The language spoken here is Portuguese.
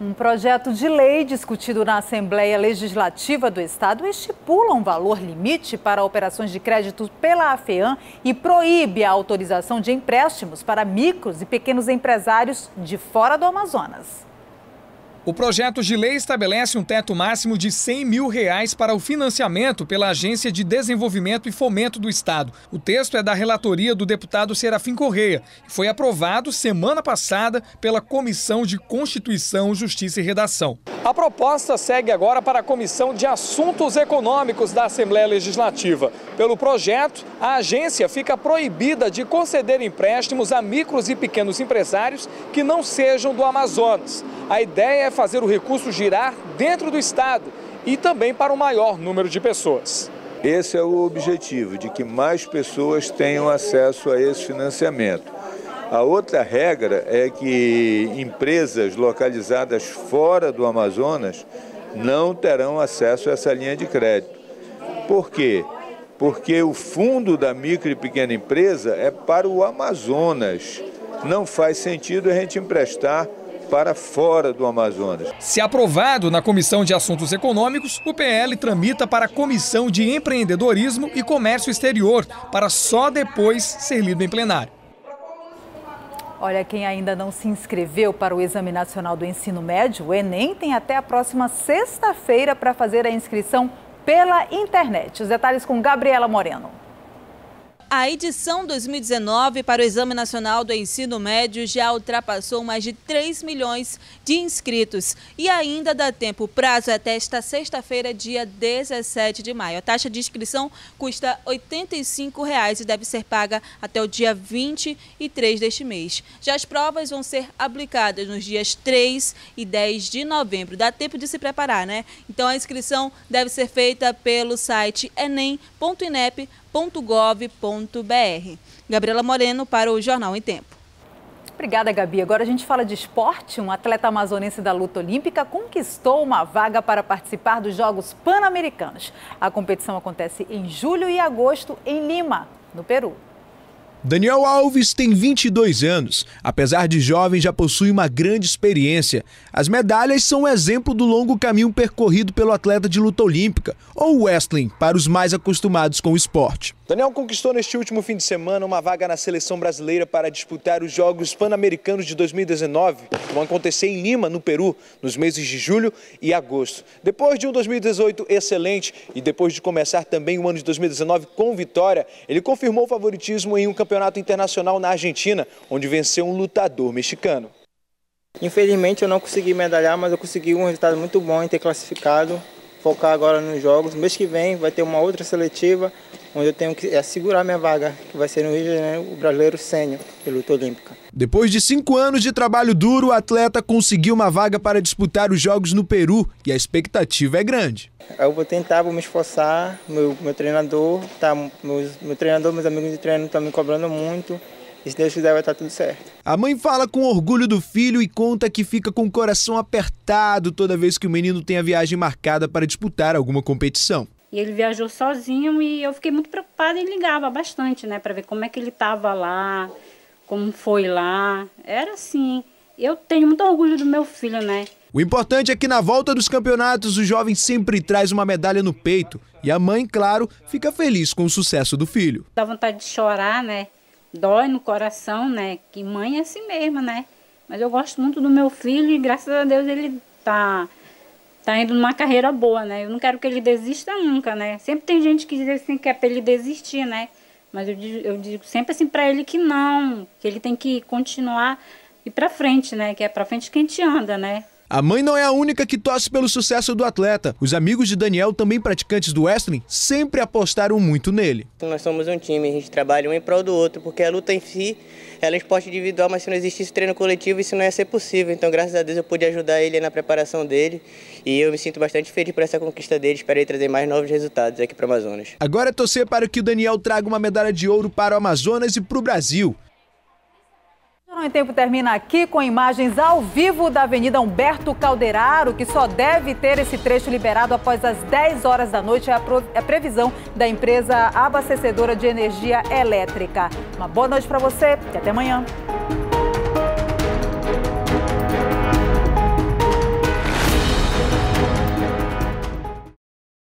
Um projeto de lei discutido na Assembleia Legislativa do Estado estipula um valor limite para operações de crédito pela AFEAM e proíbe a autorização de empréstimos para micros e pequenos empresários de fora do Amazonas. O projeto de lei estabelece um teto máximo de 100 mil reais para o financiamento pela Agência de Desenvolvimento e Fomento do Estado. O texto é da relatoria do deputado Serafim Correia e foi aprovado semana passada pela Comissão de Constituição, Justiça e Redação. A proposta segue agora para a Comissão de Assuntos Econômicos da Assembleia Legislativa. Pelo projeto, a agência fica proibida de conceder empréstimos a micros e pequenos empresários que não sejam do Amazonas. A ideia é fazer o recurso girar dentro do Estado e também para um maior número de pessoas. Esse é o objetivo, de que mais pessoas tenham acesso a esse financiamento. A outra regra é que empresas localizadas fora do Amazonas não terão acesso a essa linha de crédito. Por quê? Porque o fundo da micro e pequena empresa é para o Amazonas. Não faz sentido a gente emprestar para fora do Amazonas. Se aprovado na Comissão de Assuntos Econômicos, o PL tramita para a Comissão de Empreendedorismo e Comércio Exterior, para só depois ser lido em plenário. Olha, quem ainda não se inscreveu para o Exame Nacional do Ensino Médio, o Enem, tem até a próxima sexta-feira para fazer a inscrição pela internet. Os detalhes com Gabriela Moreno. A edição 2019 para o Exame Nacional do Ensino Médio já ultrapassou mais de 3 milhões de inscritos e ainda dá tempo. O prazo é até esta sexta-feira, dia 17 de maio. A taxa de inscrição custa R$ 85,00 e deve ser paga até o dia 23 deste mês. Já as provas vão ser aplicadas nos dias 3 e 10 de novembro. Dá tempo de se preparar, né? Então a inscrição deve ser feita pelo site enem.inep.com www.gov.br. Gabriela Moreno para o Jornal em Tempo. Obrigada, Gabi. Agora a gente fala de esporte. Um atleta amazonense da luta olímpica conquistou uma vaga para participar dos Jogos Pan-Americanos. A competição acontece em julho e agosto em Lima, no Peru. Daniel Alves tem 22 anos. Apesar de jovem, já possui uma grande experiência. As medalhas são um exemplo do longo caminho percorrido pelo atleta de luta olímpica, ou wrestling, para os mais acostumados com o esporte. Daniel conquistou neste último fim de semana uma vaga na seleção brasileira para disputar os Jogos Pan-Americanos de 2019, que vão acontecer em Lima, no Peru, nos meses de julho e agosto. Depois de um 2018 excelente e depois de começar também o ano de 2019 com vitória, ele confirmou o favoritismo em um campeonato internacional na Argentina, onde venceu um lutador mexicano. Infelizmente eu não consegui medalhar, mas eu consegui um resultado muito bom em ter classificado focar agora nos jogos. Mês que vem vai ter uma outra seletiva, onde eu tenho que assegurar minha vaga, que vai ser no Rio de Janeiro, o brasileiro sênior, de luta olímpica. Depois de cinco anos de trabalho duro, o atleta conseguiu uma vaga para disputar os Jogos no Peru e a expectativa é grande. Eu vou tentar, vou me esforçar. Meu, meu treinador, tá, meu, meu treinador, meus amigos de treino estão me cobrando muito. E se Deus quiser, vai estar tudo certo. A mãe fala com orgulho do filho e conta que fica com o coração apertado toda vez que o menino tem a viagem marcada para disputar alguma competição. E ele viajou sozinho e eu fiquei muito preocupada e ligava bastante, né, para ver como é que ele estava lá, como foi lá. Era assim. Eu tenho muito orgulho do meu filho, né? O importante é que na volta dos campeonatos o jovem sempre traz uma medalha no peito e a mãe, claro, fica feliz com o sucesso do filho. Dá vontade de chorar, né? dói no coração, né? Que mãe é assim mesmo, né? Mas eu gosto muito do meu filho e graças a Deus ele tá tá indo numa carreira boa, né? Eu não quero que ele desista nunca, né? Sempre tem gente que diz assim que é para ele desistir, né? Mas eu digo, eu digo sempre assim para ele que não, que ele tem que continuar e para frente, né? Que é para frente que a gente anda, né? A mãe não é a única que torce pelo sucesso do atleta. Os amigos de Daniel, também praticantes do wrestling, sempre apostaram muito nele. Nós somos um time, a gente trabalha um em prol do outro, porque a luta em si ela é um esporte individual, mas se não existisse treino coletivo, isso não ia ser possível. Então, graças a Deus, eu pude ajudar ele na preparação dele e eu me sinto bastante feliz por essa conquista dele. Espero ele trazer mais novos resultados aqui para o Amazonas. Agora é torcer para que o Daniel traga uma medalha de ouro para o Amazonas e para o Brasil. Jornal em Tempo termina aqui com imagens ao vivo da Avenida Humberto Calderaro, que só deve ter esse trecho liberado após as 10 horas da noite. É é a previsão da empresa abastecedora de energia elétrica. Uma boa noite para você e até amanhã.